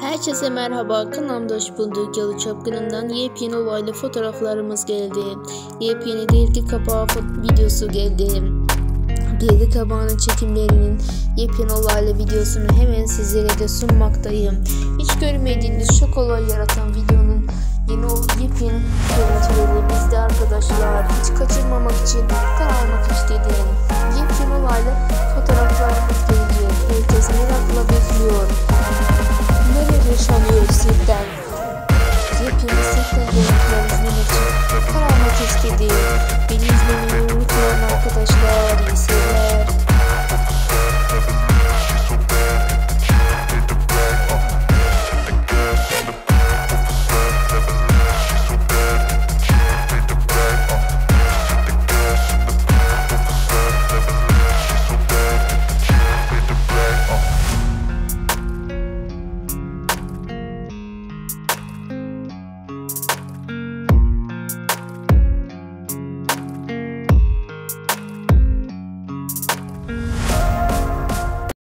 Herkese merhaba, kanalımda hoş bulduk. Yalı Çapkını'ndan yepyeni olaylı fotoğraflarımız geldi. Yepyeni dergi kapağı videosu geldi. Dergi kapağının çekimlerinin yepyeni olaylı videosunu hemen sizlere de sunmaktayım. Hiç görmediğiniz şok olay yaratan videonun